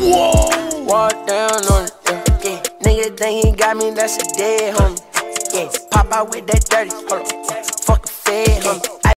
Whoa! Walk down on it, yeah. yeah. Nigga think he got me, that's a dead homie. Yeah, pop out with that dirty, hold on, Fuck a fed, homie.